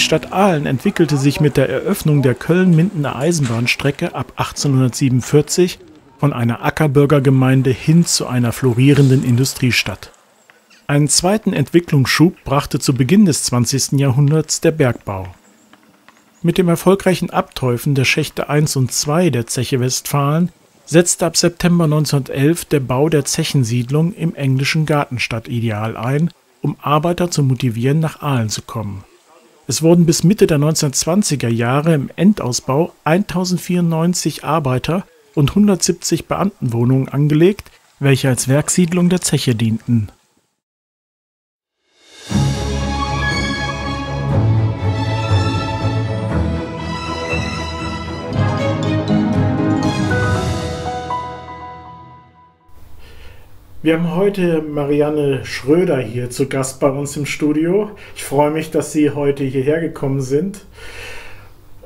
Stadt Aalen entwickelte sich mit der Eröffnung der Köln-Mindener Eisenbahnstrecke ab 1847 von einer Ackerbürgergemeinde hin zu einer florierenden Industriestadt. Einen zweiten Entwicklungsschub brachte zu Beginn des 20. Jahrhunderts der Bergbau. Mit dem erfolgreichen Abteufen der Schächte 1 und 2 der Zeche Westfalen setzte ab September 1911 der Bau der Zechensiedlung im englischen Gartenstadtideal ein, um Arbeiter zu motivieren, nach Aalen zu kommen. Es wurden bis Mitte der 1920er Jahre im Endausbau 1094 Arbeiter und 170 Beamtenwohnungen angelegt, welche als Werksiedlung der Zeche dienten Wir haben heute Marianne Schröder hier zu Gast bei uns im Studio. Ich freue mich, dass Sie heute hierher gekommen sind.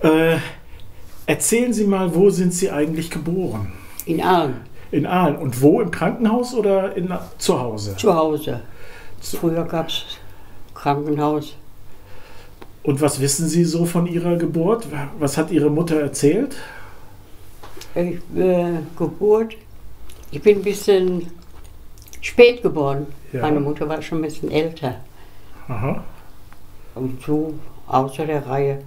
Äh, erzählen Sie mal, wo sind Sie eigentlich geboren? In Aalen. In Aalen. Und wo? Im Krankenhaus oder in, zu Hause? Zu Hause. Früher gab es Krankenhaus. Und was wissen Sie so von Ihrer Geburt? Was hat Ihre Mutter erzählt? Ich, äh, Geburt. Ich bin ein bisschen spät geboren. Ja. Meine Mutter war schon ein bisschen älter. Aha. Und so außer der Reihe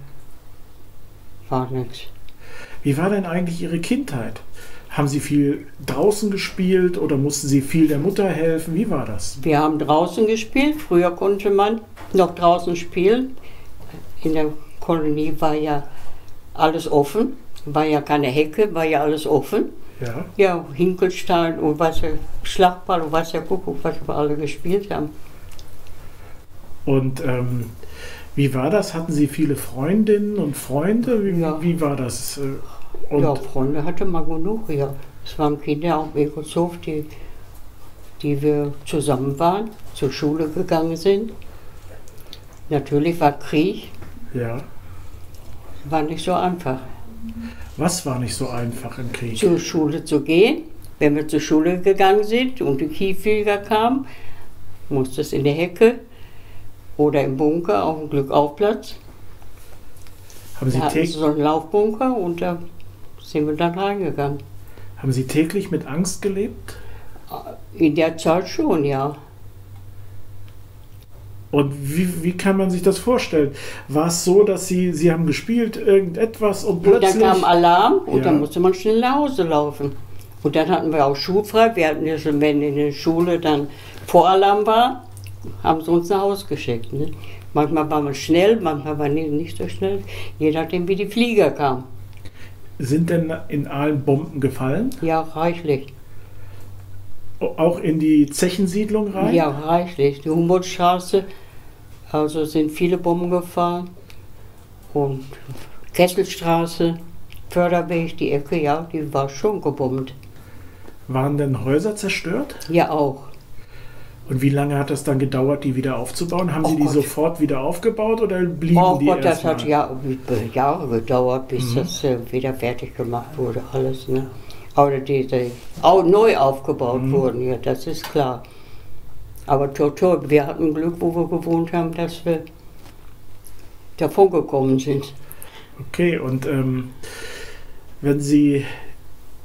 war nichts. Wie war denn eigentlich Ihre Kindheit? Haben Sie viel draußen gespielt oder mussten Sie viel der Mutter helfen? Wie war das? Wir haben draußen gespielt. Früher konnte man noch draußen spielen. In der Kolonie war ja alles offen. War ja keine Hecke, war ja alles offen. Ja. Ja, Hinkelstein und was ja, Schlagball und was ja Kuckuck, was wir alle gespielt haben. Und ähm, wie war das? Hatten Sie viele Freundinnen und Freunde? Wie, ja. wie war das? Äh, und ja, Freunde hatte man genug, ja. Es waren Kinder auch Egelshof, die, die wir zusammen waren, zur Schule gegangen sind. Natürlich war Krieg. Ja. War nicht so einfach. Was war nicht so einfach im Krieg? Zur Schule zu gehen. Wenn wir zur Schule gegangen sind und die Kielflieger kamen, musste es in der Hecke oder im Bunker auf dem Glückaufplatz. Haben Sie da hatten so einen Laufbunker und da sind wir dann reingegangen. Haben Sie täglich mit Angst gelebt? In der Zeit schon, ja. Und wie, wie kann man sich das vorstellen? War es so, dass Sie, Sie haben gespielt, irgendetwas und plötzlich... Und dann kam Alarm und ja. dann musste man schnell nach Hause laufen. Und dann hatten wir auch schulfrei. Wir hatten ja schon, wenn in der Schule dann Voralarm war, haben sie uns nach Hause geschickt. Ne? Manchmal war man schnell, manchmal war man nicht so schnell, je nachdem wie die Flieger kamen. Sind denn in allen Bomben gefallen? Ja, reichlich. Auch in die Zechensiedlung rein? Ja, reichlich. Die Humboldtstraße, also sind viele Bomben gefahren. Und Kesselstraße, Förderweg, die Ecke, ja, die war schon gebombt. Waren denn Häuser zerstört? Ja, auch. Und wie lange hat das dann gedauert, die wieder aufzubauen? Haben oh Sie die Gott. sofort wieder aufgebaut oder blieben oh die Gott, das hat Jahr, Jahre gedauert, bis mhm. das äh, wieder fertig gemacht wurde, alles. Ne? Oder die, auch neu aufgebaut mhm. wurden, ja, das ist klar. Aber total, wir hatten Glück, wo wir gewohnt haben, dass wir davon gekommen sind. Okay, und ähm, wenn Sie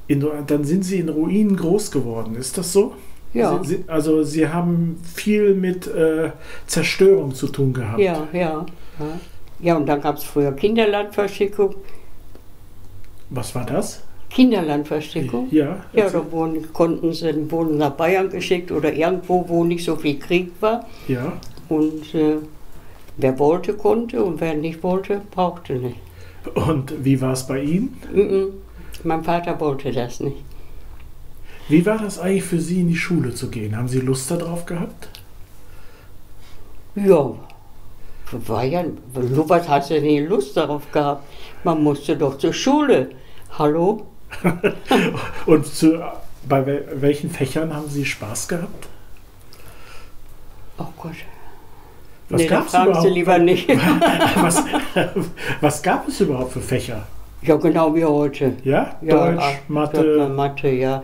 in, dann sind Sie in Ruinen groß geworden, ist das so? Ja. Sie, also Sie haben viel mit äh, Zerstörung zu tun gehabt. Ja, ja. Ja, ja und dann gab es früher Kinderlandverschickung. Was war das? Kinderlandversteckung. Ja. Ja, da wurden, konnten sie wurden nach Bayern geschickt oder irgendwo, wo nicht so viel Krieg war. Ja. Und äh, wer wollte, konnte und wer nicht wollte, brauchte nicht. Und wie war es bei Ihnen? Mm -mm. Mein Vater wollte das nicht. Wie war das eigentlich für Sie, in die Schule zu gehen? Haben Sie Lust darauf gehabt? Ja, war ja, was hat sie nie Lust darauf gehabt? Man musste doch zur Schule. Hallo? Und zu, bei welchen Fächern haben Sie Spaß gehabt? Oh Gott. Was nee, gab es überhaupt? Sie lieber nicht. was, was, gab es überhaupt für Fächer? Ja, genau wie heute. Ja? ja Deutsch, ach, Mathe? Mathe, ja.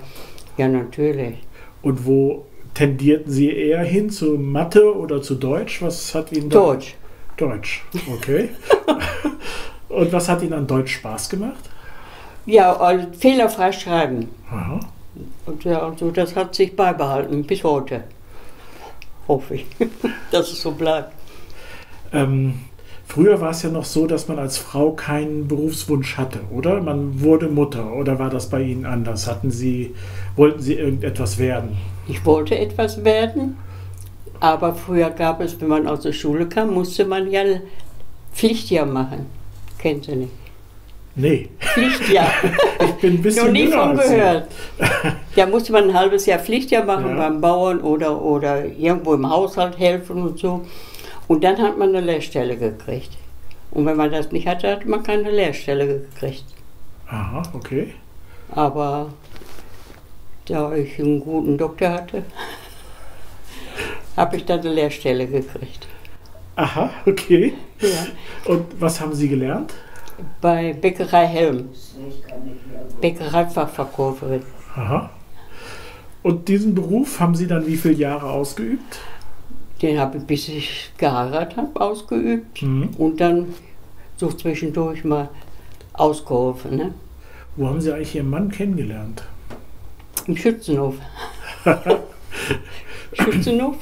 Ja, natürlich. Und wo tendierten Sie eher hin? Zu Mathe oder zu Deutsch? Was hat Ihnen Deutsch. Da? Deutsch, okay. Und was hat Ihnen an Deutsch Spaß gemacht? Ja, also fehlerfrei schreiben. Aha. Und ja, also das hat sich beibehalten bis heute. Hoffe ich, dass es so bleibt. Ähm, früher war es ja noch so, dass man als Frau keinen Berufswunsch hatte, oder? Man wurde Mutter, oder war das bei Ihnen anders? Hatten Sie, wollten Sie irgendetwas werden? Ich wollte etwas werden, aber früher gab es, wenn man aus der Schule kam, musste man ja Pflichtjahr machen. Kennt ihr nicht? Nee, Pflichtjahr. ich bin ein bisschen Noch nie von gehört. Da musste man ein halbes Jahr Pflichtjahr machen Ja. beim Bauern oder, oder irgendwo im Haushalt helfen und so. Und dann hat man eine Lehrstelle gekriegt. Und wenn man das nicht hatte, hat man keine Lehrstelle gekriegt. Aha, okay. Aber da ich einen guten Doktor hatte, habe ich dann eine Lehrstelle gekriegt. Aha, okay. Ja. Und was haben Sie gelernt? Bei Bäckerei Helm. Bäckereifachverkäuferin. Aha. Und diesen Beruf haben Sie dann wie viele Jahre ausgeübt? Den habe ich, bis ich geheiratet habe, ausgeübt. Mhm. Und dann so zwischendurch mal ausgeholfen. Ne? Wo haben Sie eigentlich Ihren Mann kennengelernt? Im Schützenhof. Schützenhof?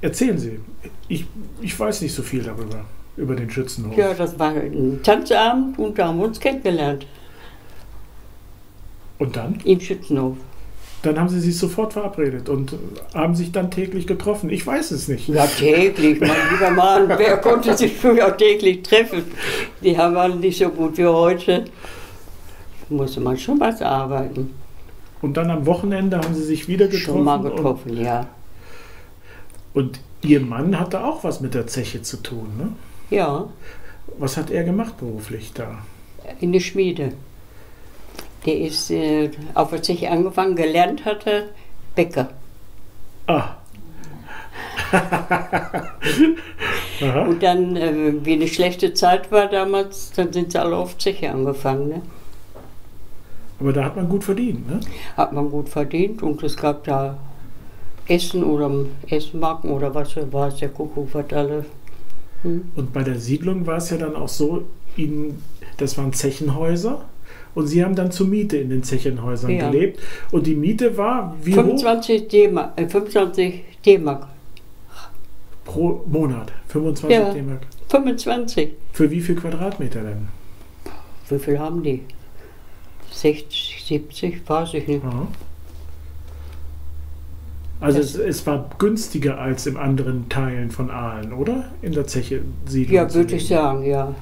Erzählen Sie. Ich, ich weiß nicht so viel darüber, über den Schützenhof. Ja, das war ein Tanzabend und da haben wir uns kennengelernt. Und dann? Im Schützenhof. Dann haben Sie sich sofort verabredet und haben sich dann täglich getroffen. Ich weiß es nicht. Ja, täglich, mein lieber Mann. Wer konnte sich früher täglich treffen? Die haben alle nicht so gut wie heute. Musste man schon was arbeiten. Und dann am Wochenende haben Sie sich wieder getroffen. Schon mal getroffen, ja. Und, und Ihr Mann hatte auch was mit der Zeche zu tun. Ne? Ja, Was hat er gemacht beruflich da? in der Schmiede. Der ist äh, auf der Zeche angefangen, gelernt hatte, Bäcker. Ah. Und dann, äh, wie eine schlechte Zeit war damals, dann sind sie alle auf Zeche angefangen. Ne? Aber da hat man gut verdient. Ne? Hat man gut verdient und es gab da Essen oder Essenmarken oder was weiß der Kuckuck, was alle. Hm? Und bei der Siedlung war es ja dann auch so, Ihnen, das waren Zechenhäuser. Und Sie haben dann zur Miete in den Zechenhäusern Ja. gelebt. Und die Miete war wie hoch 25 D-Mark. Äh, 25 D-Mark. pro Monat? 25 Ja. D-Mark. 25. Für wie viel Quadratmeter denn? Wie viel haben die? 60, 70, weiß ich nicht. Aha. Also es, es war günstiger als in anderen Teilen von Aalen, oder? In der Zeche Siedlung. Ja, würde ich sagen, ja.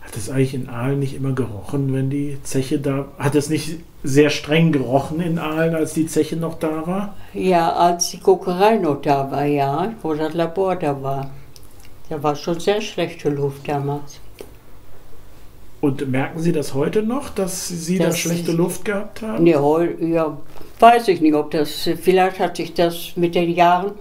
Hat es eigentlich in Aalen nicht immer gerochen, wenn die Zeche da. Hat es nicht sehr streng gerochen in Aalen, als die Zeche noch da war? Ja, als die Kokerei noch da war, ja, wo das Labor da war. Da war schon sehr schlechte Luft damals. Und merken Sie das heute noch, dass Sie da Das- schlechte Luft gehabt haben? Nee, ja, weiß ich nicht, ob das, vielleicht hat sich das mit den Jahren,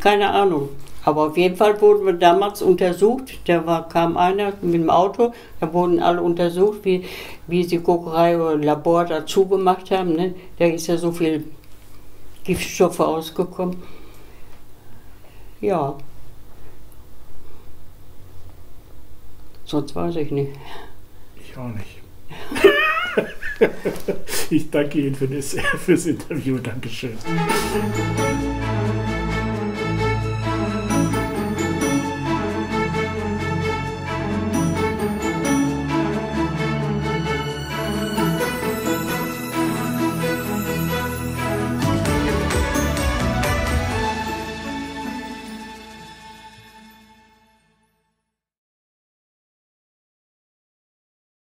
keine Ahnung. Aber auf jeden Fall wurden wir damals untersucht. Da war, kam einer mit dem Auto, da wurden alle untersucht, wie, wie sie Kokerei oder Labor dazu gemacht haben. Ne? Da ist ja so viel Giftstoffe ausgekommen. Ja. Sonst weiß ich nicht. Ich auch nicht. ich danke Ihnen für das, fürs Interview. Dankeschön.